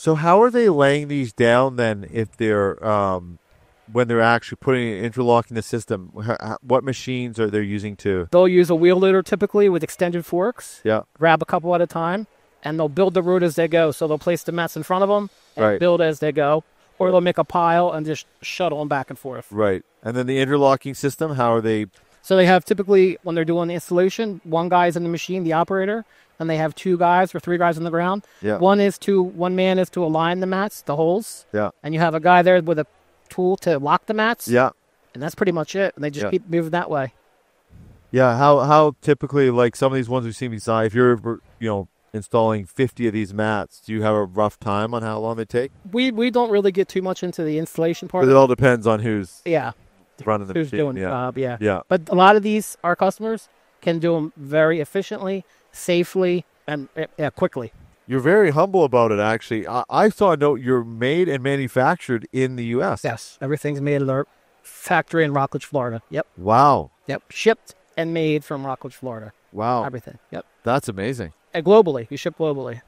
So how are they laying these down then? If they're um, when they're actually putting interlocking the system, what machines are they using to? They'll use a wheel loader typically with extended forks. Yeah, grab a couple at a time, and they'll build the route as they go. So they'll place the mats in front of them and Right. build as they go, or they'll make a pile and just shuttle them back and forth. right. And then the interlocking system, how are they? So they have typically when they're doing the installation, one guy's in the machine, the operator, and they have two guys or three guys on the ground. Yeah. One is to one man is to align the mats, the holes, Yeah, and you have a guy there with a tool to lock the mats. yeah, And that's pretty much it. And they just Yeah. keep moving that way. yeah. How how typically like some of these ones we've seen beside, if you're you know installing fifty of these mats, do you have a rough time on how long they take? We we don't really get too much into the installation part. But it all depends on who's yeah. Running the Who's machine. doing the yeah. job? Yeah. Yeah. But a lot of these, our customers can do them very efficiently, safely, and uh, yeah, quickly. You're very humble about it, actually. I, I saw a note you're made and manufactured in the U.S. Yes, everything's made at our factory in Rockledge, Florida. Yep, Wow. yep, shipped and made from Rockledge, Florida. Wow. Everything. Yep, That's amazing. and globally, we ship globally.